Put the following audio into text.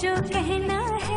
जो कहना है